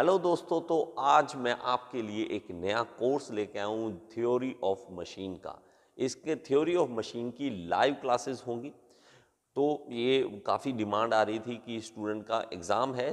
Hello दोस्तों तो आज मैं आपके लिए एक नया कोर्स लेके आया हूँ थ्योरी ऑफ़ मशीन का। इसके थ्योरी ऑफ़ मशीन की लाइव क्लासेस होंगी। तो ये काफ़ी डिमांड आ रही थी कि स्टूडेंट का एग्ज़ाम है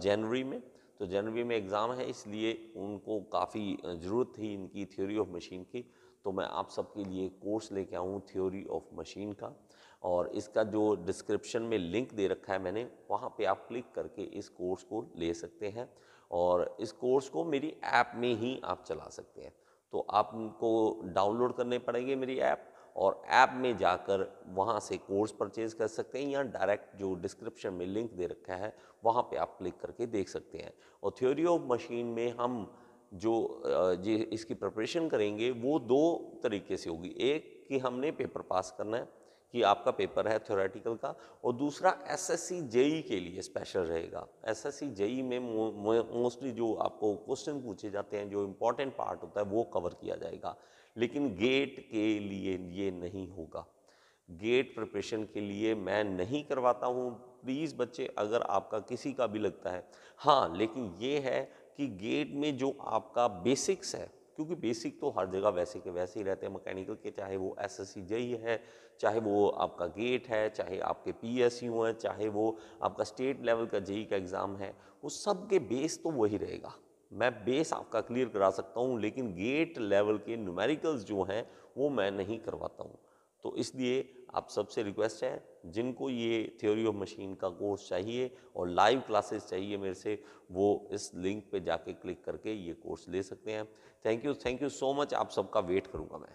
जनवरी में। तो जनवरी में एग्ज़ाम है, इसलिए उनको काफ़ी ज़रूरत थी इनकी थ्योरी ऑफ़ मशीन की। तो मैं आप सबके लिए कोर्स लेके आऊँ थ्योरी ऑफ़ मशीन का। और इसका जो डिस्क्रिप्शन में लिंक दे रखा है मैंने, वहाँ पे आप क्लिक करके इस कोर्स को ले सकते हैं। और इस कोर्स को मेरी ऐप में ही आप चला सकते हैं। तो आपको डाउनलोड करने पड़ेंगे मेरी ऐप और ऐप में जाकर वहाँ से कोर्स परचेज कर सकते हैं या डायरेक्ट जो डिस्क्रिप्शन में लिंक दे रखा है, वहाँ पे आप क्लिक करके देख सकते हैं। और थ्योरी ऑफ़ मशीन में हम जो जी, इसकी प्रिपरेशन करेंगे, वो दो तरीके से होगी। एक, कि हमने पेपर पास करना है, कि आपका पेपर है थ्योरेटिकल का, और दूसरा एसएससी जेई के लिए स्पेशल रहेगा। एसएससी जेई में मोस्टली जो आपको क्वेश्चन पूछे जाते हैं, जो इम्पोर्टेंट पार्ट होता है, वो कवर किया जाएगा। लेकिन गेट के लिए ये नहीं होगा। गेट प्रिपरेशन के लिए मैं नहीं करवाता हूँ। प्लीज़ बच्चे, अगर आपका किसी का भी लगता है हाँ लेकिन ये है कि गेट में जो आपका बेसिक्स है, क्योंकि बेसिक तो हर जगह वैसे के वैसे ही रहते हैं मैकेनिकल के, चाहे वो एस एस है, चाहे वो आपका गेट है, चाहे आपके पी एस यू हैं, चाहे वो आपका स्टेट लेवल का जेई का एग्ज़ाम है, वो सब के बेस तो वही रहेगा। मैं बेस आपका क्लियर करा सकता हूँ, लेकिन गेट लेवल के न्यूमेरिकल्स जो हैं, वो मैं नहीं करवाता हूँ। तो इसलिए आप सबसे रिक्वेस्ट है, जिनको ये थ्योरी ऑफ़ मशीन का कोर्स चाहिए और लाइव क्लासेस चाहिए मेरे से, वो इस लिंक पे जाके क्लिक करके ये कोर्स ले सकते हैं। Thank you thank you so much आप सबका वेट करूँगा मैं।